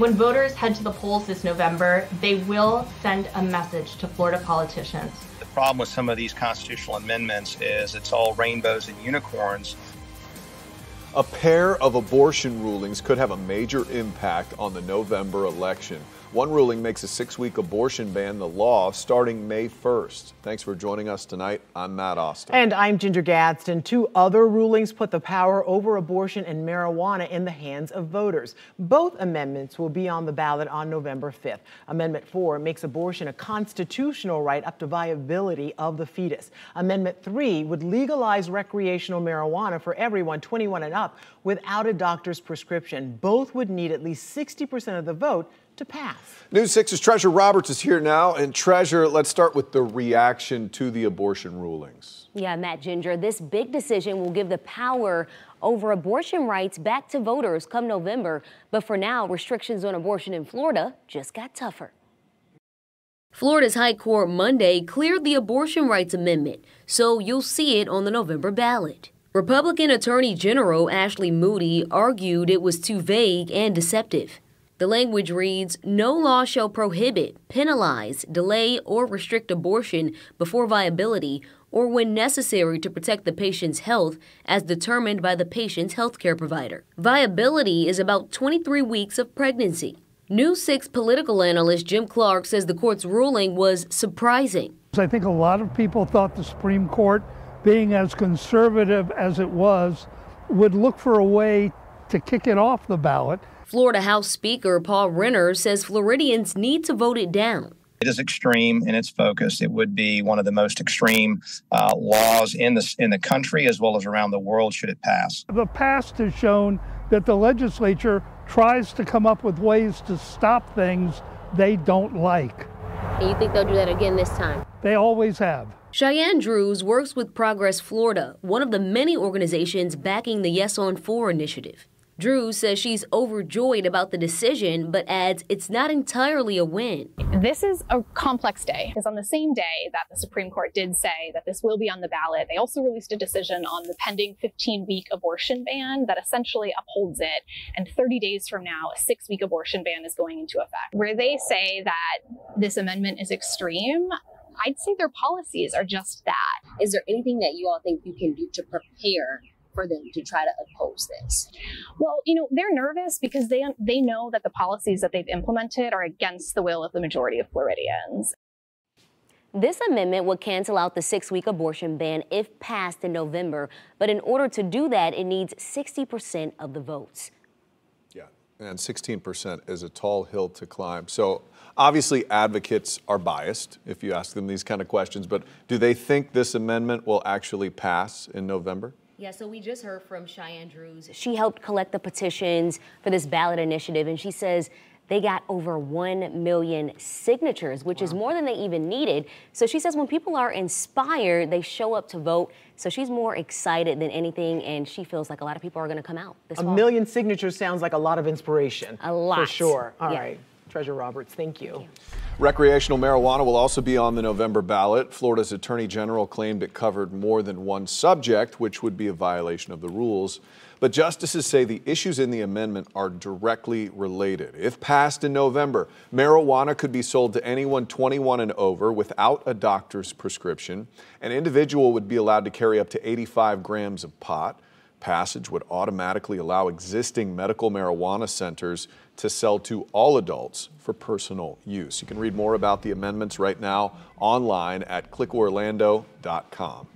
When voters head to the polls this November, they will send a message to Florida politicians. The problem with some of these constitutional amendments is it's all rainbows and unicorns. A pair of abortion rulings could have a major impact on the November election. One ruling makes a six week abortion ban the law starting May 1st. Thanks for joining us tonight. I'm Matt Austin. And I'm Ginger Gadsden. Two other rulings put the power over abortion and marijuana in the hands of voters. Both amendments will be on the ballot on November 5th. Amendment 4 makes abortion a constitutional right up to viability of the fetus. Amendment 3 would legalize recreational marijuana for everyone 21 and up without a doctor's prescription. Both would need at least 60% of the vote to pass. News 6's Treasure Roberts is here now. And Treasure, let's start with the reaction to the abortion rulings. Yeah, Matt Ginger, this big decision will give the power over abortion rights back to voters come November. But for now, restrictions on abortion in Florida just got tougher. Florida's High Court Monday cleared the abortion rights amendment, so you'll see it on the November ballot. Republican Attorney General Ashley Moody argued it was too vague and deceptive. The language reads No law shall prohibit, penalize, delay, or restrict abortion before viability or when necessary to protect the patient's health as determined by the patient's healthcare provider. Viability is about 23 weeks of pregnancy. News 6 political analyst Jim Clark says the court's ruling was surprising. I think a lot of people thought the Supreme Court, being as conservative as it was, would look for a way to kick it off the ballot. Florida House Speaker Paul Renner says Floridians need to vote it down. It is extreme in its focus. It would be one of the most extreme uh, laws in the in the country as well as around the world should it pass. The past has shown that the legislature tries to come up with ways to stop things they don't like. And you think they'll do that again this time? They always have. Cheyenne Drews works with Progress Florida, one of the many organizations backing the Yes on 4 initiative. Drew says she's overjoyed about the decision, but adds it's not entirely a win. This is a complex day because on the same day that the Supreme Court did say that this will be on the ballot, they also released a decision on the pending 15 week abortion ban that essentially upholds it. And 30 days from now, a six week abortion ban is going into effect. Where they say that this amendment is extreme, I'd say their policies are just that. Is there anything that you all think you can do to prepare for them to try to oppose this? Well, you know, they're nervous because they they know that the policies that they've implemented are against the will of the majority of Floridians. This amendment would cancel out the six week abortion ban if passed in November. But in order to do that, it needs 60% of the votes. Yeah, and 16% is a tall hill to climb. So obviously, advocates are biased if you ask them these kind of questions. But do they think this amendment will actually pass in November? Yeah, so we just heard from Cheyenne Drews. She helped collect the petitions for this ballot initiative, and she says they got over 1 million signatures, which wow. is more than they even needed. So she says when people are inspired, they show up to vote. So she's more excited than anything, and she feels like a lot of people are going to come out. a fall. million signatures sounds like a lot of inspiration. A lot. For sure. All yeah. right. Treasure Roberts, thank you. thank you. Recreational marijuana will also be on the November ballot. Florida's Attorney General claimed it covered more than one subject, which would be a violation of the rules. But justices say the issues in the amendment are directly related. If passed in November, marijuana could be sold to anyone 21 and over without a doctor's prescription. An individual would be allowed to carry up to 85 grams of pot. Passage would automatically allow existing medical marijuana centers to sell to all adults for personal use. You can read more about the amendments right now online at clickorlando.com.